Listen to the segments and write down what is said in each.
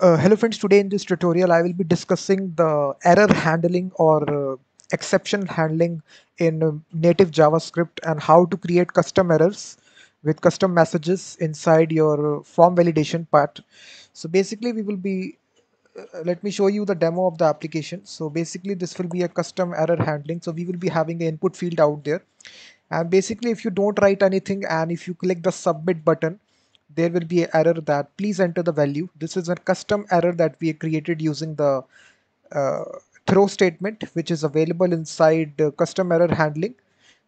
Uh, hello friends, today in this tutorial I will be discussing the error handling or uh, exception handling in uh, native JavaScript and how to create custom errors with custom messages inside your uh, form validation part. So basically we will be, uh, let me show you the demo of the application. So basically this will be a custom error handling. So we will be having an input field out there and basically if you don't write anything and if you click the submit button there will be an error that please enter the value. This is a custom error that we created using the uh, throw statement which is available inside uh, custom error handling.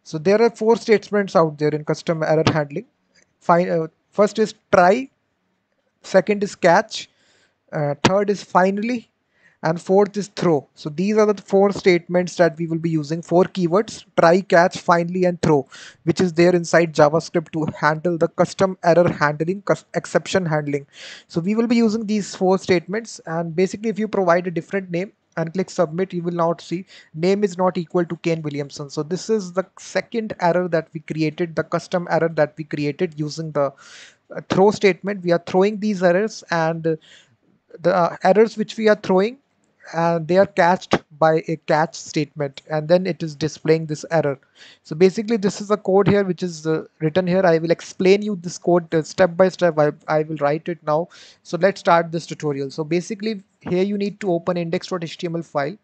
So there are four statements out there in custom error handling. Fine, uh, first is try, second is catch, uh, third is finally, and fourth is throw. So these are the four statements that we will be using, four keywords, try, catch, finally, and throw, which is there inside JavaScript to handle the custom error handling, exception handling. So we will be using these four statements and basically if you provide a different name, and click submit you will not see name is not equal to Kane Williamson so this is the second error that we created the custom error that we created using the uh, throw statement we are throwing these errors and the uh, errors which we are throwing and they are catched by a catch statement and then it is displaying this error. So basically this is a code here which is uh, written here. I will explain you this code uh, step by step. I, I will write it now. So let's start this tutorial. So basically here you need to open index.html file.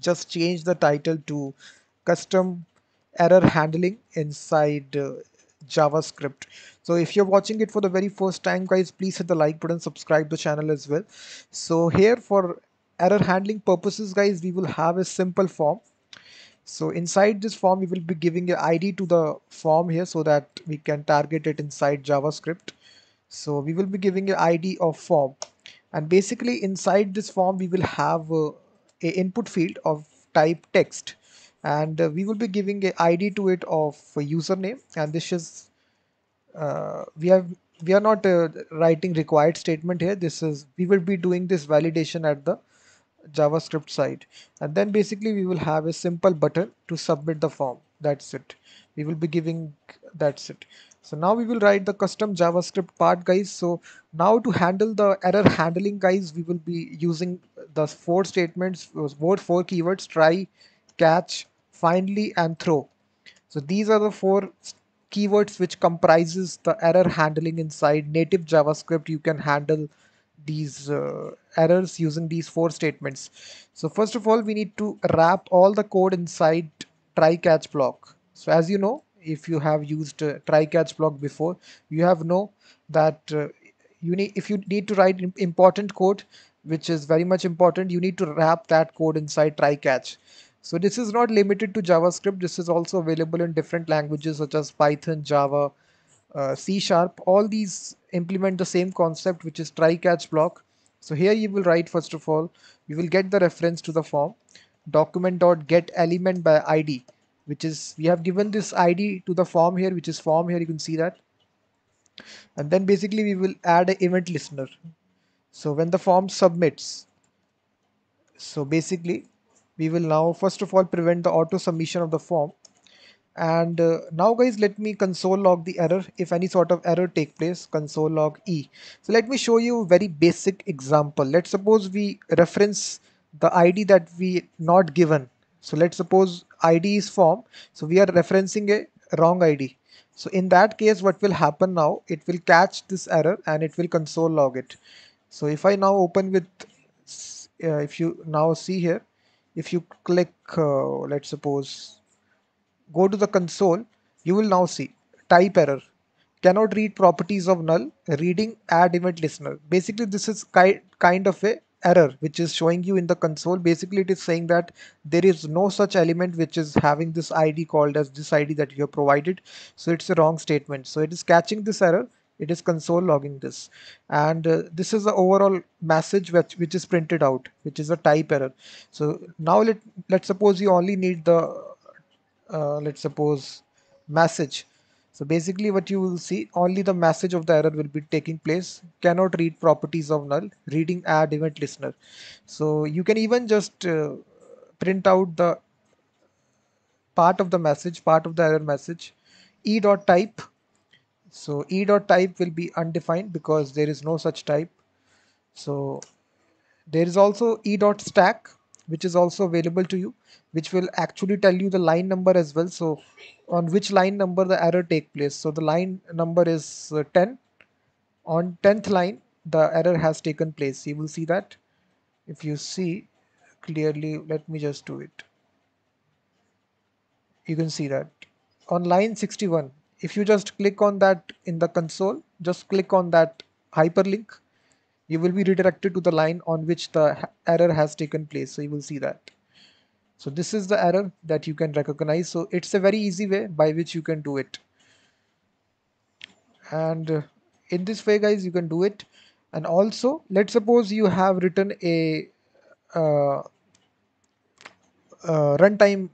Just change the title to custom error handling inside uh, javascript. So if you're watching it for the very first time guys please hit the like button subscribe the channel as well. So here for error handling purposes guys we will have a simple form. So inside this form we will be giving a id to the form here so that we can target it inside javascript. So we will be giving a id of form. And basically inside this form we will have uh, a input field of type text. And uh, we will be giving a id to it of username. And this is uh, we have we are not uh, writing required statement here. This is we will be doing this validation at the JavaScript side. And then basically we will have a simple button to submit the form. That's it. We will be giving that's it. So now we will write the custom JavaScript part guys. So now to handle the error handling guys we will be using the four statements four four keywords try catch finally and throw. So these are the four keywords which comprises the error handling inside native JavaScript. You can handle these uh, errors using these four statements. So first of all, we need to wrap all the code inside try catch block. So as you know, if you have used uh, try catch block before, you have know that uh, you need if you need to write important code, which is very much important, you need to wrap that code inside try catch. So this is not limited to JavaScript. This is also available in different languages such as Python, Java, uh, C sharp all these implement the same concept which is try catch block. So here you will write first of all you will get the reference to the form document dot get element by id which is we have given this id to the form here which is form here you can see that. And then basically we will add an event listener. So when the form submits so basically we will now first of all prevent the auto submission of the form and uh, now guys let me console log the error if any sort of error take place console log e. So let me show you a very basic example. Let's suppose we reference the id that we not given. So let's suppose id is form so we are referencing a wrong id so in that case what will happen now? It will catch this error and it will console log it. So if i now open with uh, if you now see here if you click uh, let's suppose go to the console, you will now see. Type error. Cannot read properties of null reading add event listener. Basically this is ki kind of a error which is showing you in the console. Basically it is saying that there is no such element which is having this id called as this id that you have provided. So it's a wrong statement. So it is catching this error. It is console logging this. And uh, this is the overall message which which is printed out which is a type error. So now let let's suppose you only need the uh, let's suppose message. So basically what you will see only the message of the error will be taking place. Cannot read properties of null. Reading add event listener. So you can even just uh, print out the part of the message part of the error message. E dot type. So e dot type will be undefined because there is no such type. So there is also e dot stack which is also available to you which will actually tell you the line number as well. So on which line number the error take place? So the line number is uh, 10 on 10th line the error has taken place. You will see that. If you see clearly let me just do it. You can see that. On line 61 if you just click on that in the console just click on that hyperlink you will be redirected to the line on which the error has taken place. So you will see that. So this is the error that you can recognize. So it's a very easy way by which you can do it. And uh, in this way guys you can do it. And also let's suppose you have written a uh, uh, runtime.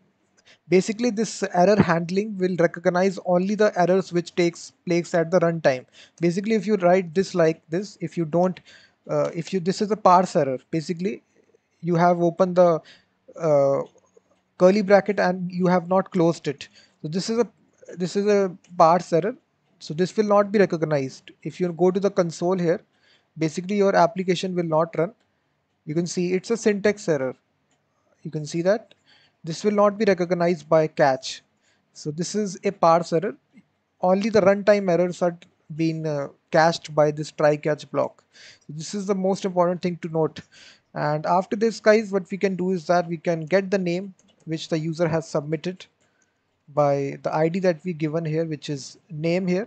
Basically this error handling will recognize only the errors which takes place at the runtime. Basically if you write this like this if you don't uh, if you this is a parse error. Basically you have opened the uh, curly bracket and you have not closed it. So this is a this is a parse error. So this will not be recognized. If you go to the console here basically your application will not run. You can see it's a syntax error. You can see that this will not be recognized by catch. So this is a parse error. Only the runtime errors are being uh, cached by this try catch block. This is the most important thing to note. And after this guys what we can do is that we can get the name which the user has submitted by the id that we given here which is name here.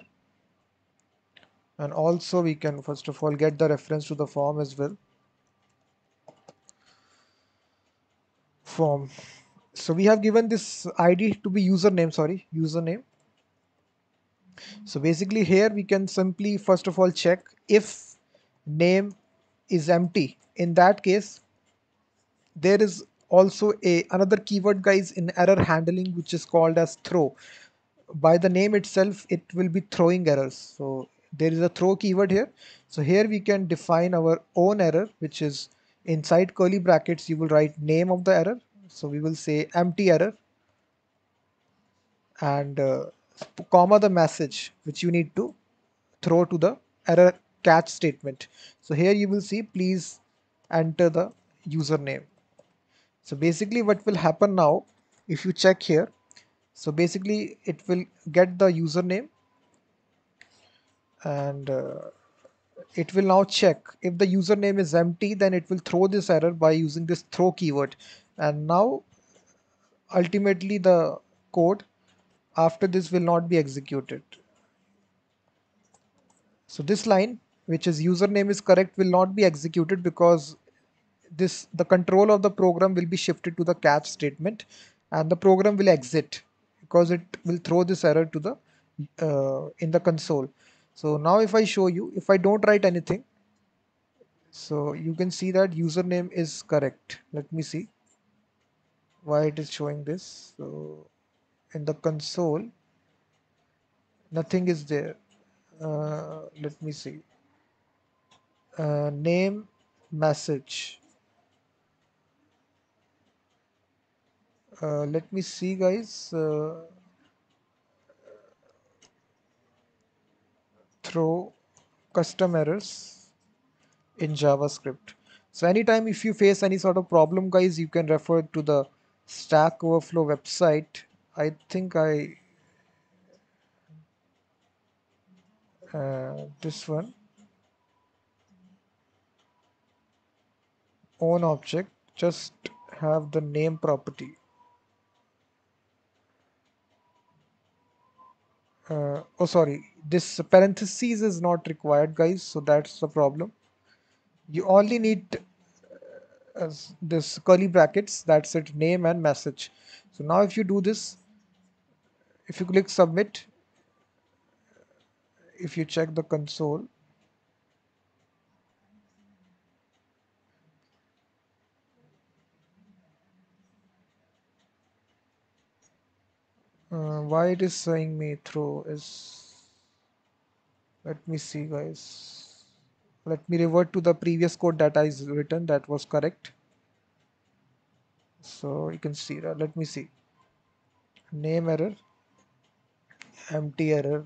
And also we can first of all get the reference to the form as well. Form. So we have given this id to be username sorry username so basically here we can simply first of all check if name is empty. In that case there is also a another keyword guys in error handling which is called as throw. By the name itself it will be throwing errors. So there is a throw keyword here. So here we can define our own error which is inside curly brackets you will write name of the error. So we will say empty error. And uh, comma the message which you need to throw to the error catch statement. So here you will see please enter the username. So basically what will happen now if you check here so basically it will get the username and uh, it will now check. If the username is empty then it will throw this error by using this throw keyword. And now ultimately the code after this will not be executed so this line which is username is correct will not be executed because this the control of the program will be shifted to the catch statement and the program will exit because it will throw this error to the uh, in the console so now if I show you, if I don't write anything, so you can see that username is correct. Let me see why it is showing this. So in the console, nothing is there. Uh, let me see. Uh, name message. Uh, let me see guys. Uh, throw custom errors in JavaScript. So anytime if you face any sort of problem guys, you can refer to the Stack Overflow website. I think I uh, this one. Own object just have the name property. Uh, oh sorry. This parentheses is not required guys so that's the problem. You only need uh, this curly brackets that's it name and message. So now if you do this if you click submit if you check the console uh, why it is saying me through is let me see guys. Let me revert to the previous code that is written that was correct. So you can see that. Let me see. Name error empty error.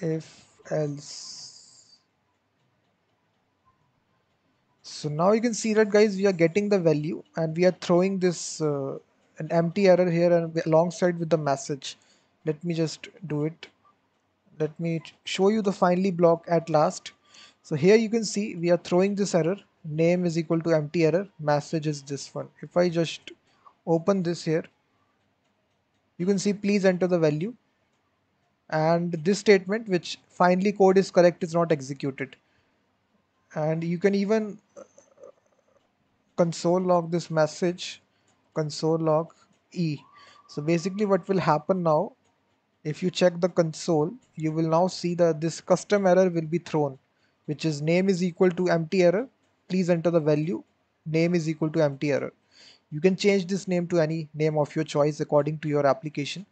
If else. So now you can see that guys we are getting the value and we are throwing this uh, an empty error here and alongside with the message. Let me just do it. Let me show you the finally block at last. So here you can see we are throwing this error. Name is equal to empty error. Message is this one. If I just open this here you can see please enter the value. And this statement which finally code is correct is not executed. And you can even uh, console log this message console log e. So basically what will happen now if you check the console you will now see that this custom error will be thrown which is name is equal to empty error. Please enter the value. Name is equal to empty error you can change this name to any name of your choice according to your application.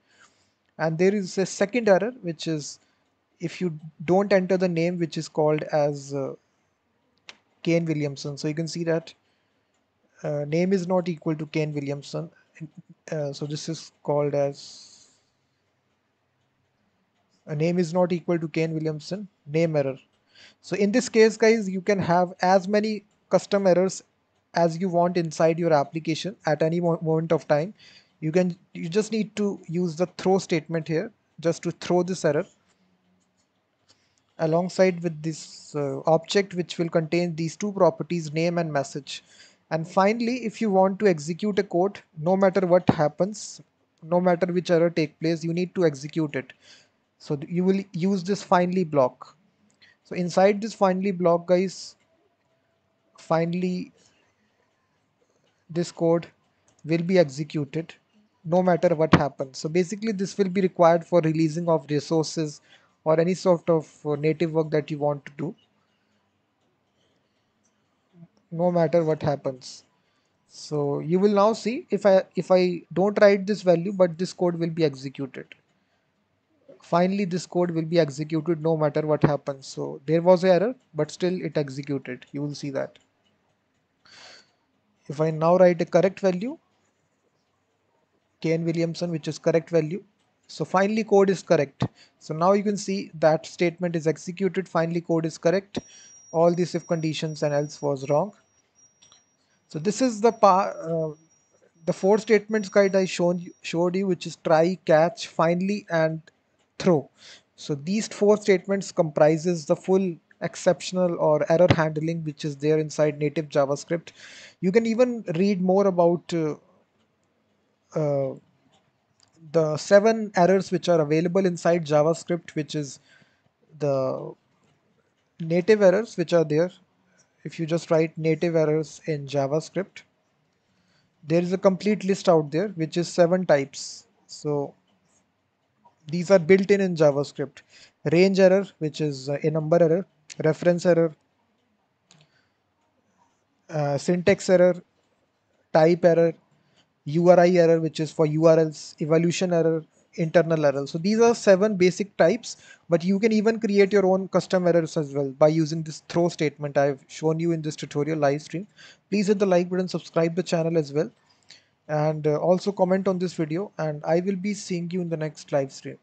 And there is a second error which is if you don't enter the name which is called as uh, Kane Williamson. So you can see that uh, name is not equal to Kane Williamson. Uh, so this is called as a name is not equal to Kane Williamson name error. So in this case guys you can have as many custom errors as you want inside your application at any moment of time you can you just need to use the throw statement here just to throw this error. Alongside with this uh, object which will contain these two properties name and message. And finally if you want to execute a code no matter what happens no matter which error take place you need to execute it. So you will use this finally block. So inside this finally block guys finally this code will be executed no matter what happens. So basically this will be required for releasing of resources or any sort of uh, native work that you want to do no matter what happens. So you will now see if I if I don't write this value but this code will be executed. Finally this code will be executed no matter what happens. So there was an error but still it executed. You will see that. If I now write a correct value Kane Williamson which is correct value. So finally code is correct. So now you can see that statement is executed. Finally code is correct. All these if conditions and else was wrong. So this is the uh, the four statements guide I shown you, showed you which is try catch finally and throw. So these four statements comprises the full exceptional or error handling which is there inside native javascript you can even read more about uh, uh, the seven errors which are available inside JavaScript, which is the native errors which are there. If you just write native errors in JavaScript, there is a complete list out there, which is seven types. So these are built in in JavaScript. Range error, which is a number error, reference error, uh, syntax error, type error, URI error, which is for URLs, evolution error, internal error. So these are seven basic types, but you can even create your own custom errors as well by using this throw statement I've shown you in this tutorial live stream. Please hit the like button, subscribe the channel as well, and uh, also comment on this video and I will be seeing you in the next live stream.